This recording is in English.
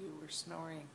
You were snoring.